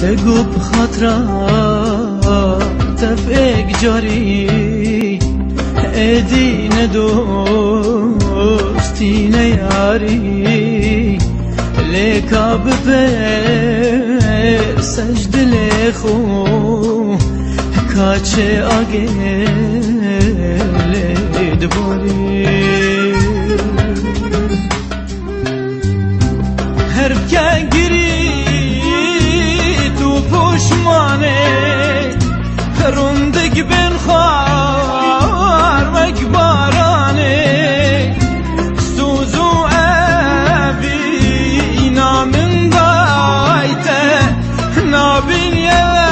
تگو بخاطرا تفق جاری ادین دوستی نیاری. لیکا بپر سجد لیخو کاچه آگه لیدباری هر که گیری خاک بارانه سوز و آبی نامن دایته نابین یه